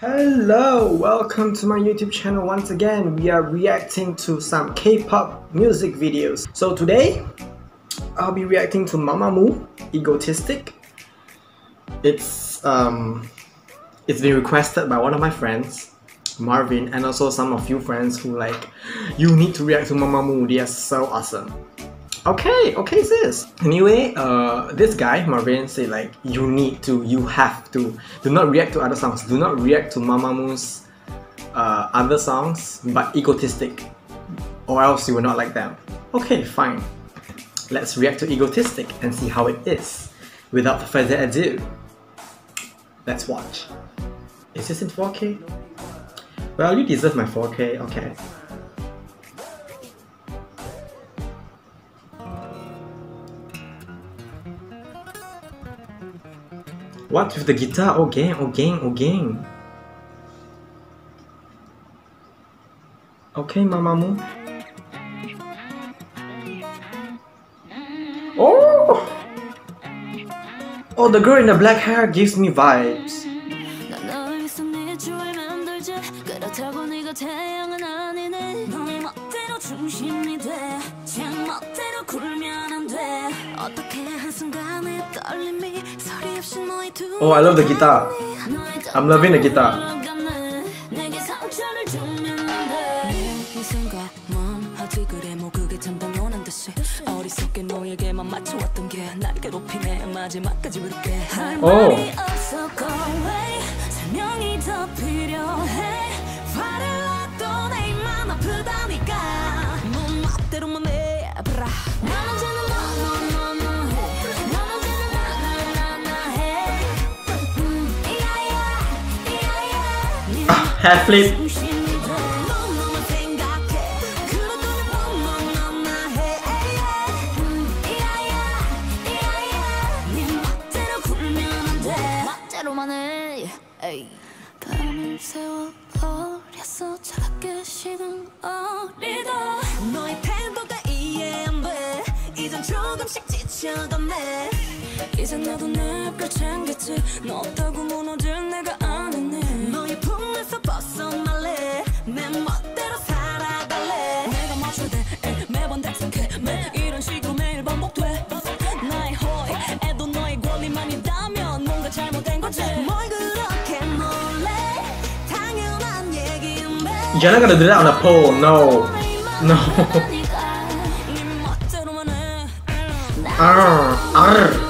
Hello, welcome to my YouTube channel once again. We are reacting to some K-pop music videos. So today, I'll be reacting to Mamamoo, Egotistic. It's um, it's been requested by one of my friends, Marvin, and also some of you friends who like, you need to react to Mamamoo. They are so awesome. Okay, okay sis. Anyway, uh, this guy, Marvin, say like, you need to, you have to. Do not react to other songs. Do not react to Mamamoo's uh, other songs, but egotistic. Or else you will not like them. Okay, fine. Let's react to egotistic and see how it is. Without further ado, let's watch. Is this in 4K? Well, you deserve my 4K, okay. What with the guitar? Again, oh gang. Okay, Mamamoo. Oh! Oh, the girl in the black hair gives me vibes. Oh, I love the guitar. I'm loving the guitar. Oh. 지쳐가네. 이제 나도 내걸 챙겼지. 너 없다고 무너질 내가 아니네 너의 품에서 벗어날래? 내 멋대로 살아갈래? 내가 맞춰야 돼 매번 dak상해. 매 이런 식으로 매일 반복돼. 나의 호의 애도 너의 권리만 있다면 뭔가 잘못된 거지. 뭘 그렇게 놀래? 당연한 얘기인데. You're not gonna do that on a pole, no. No. Arr, arr.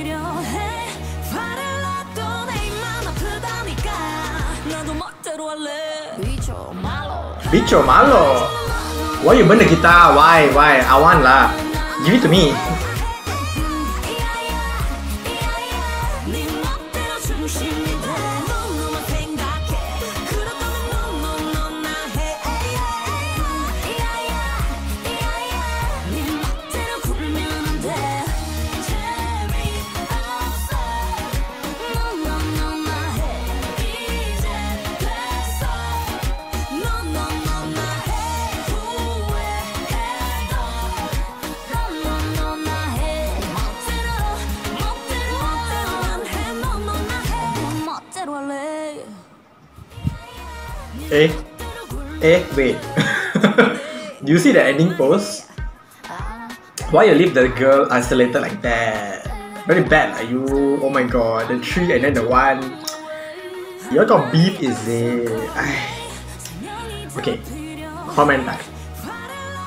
Bicho malo. Why you burn the guitar? Why? Why? I want lah. Give it to me. Eh, eh, wait. Do you see the ending pose? Why you leave the girl isolated like that? Very bad, are you? Oh my god, the three and then the one. You got beef, is it? Okay, comment back.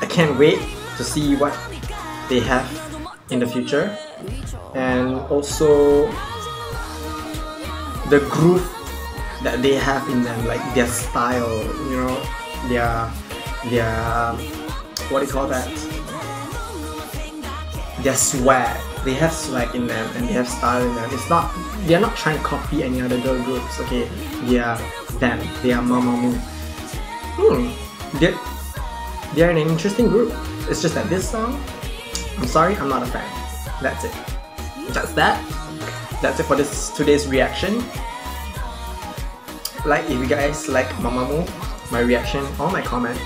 I can't wait to see what they have in the future, and also the groove that they have in them, like their style, you know, their their what do you call that? Their swag. they have swag in them and they have style in them. It's not they're not trying to copy any other girl groups. Okay, they are them. They are Mamamoo. Hmm, they're they're an interesting group. It's just that this song, I'm sorry, I'm not a fan. That's it. That's that. That's it for this today's reaction. Like if you guys like Mamamoo, my reaction, all my comments,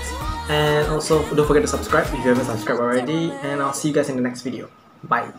and also don't forget to subscribe if you haven't subscribed already. And I'll see you guys in the next video. Bye.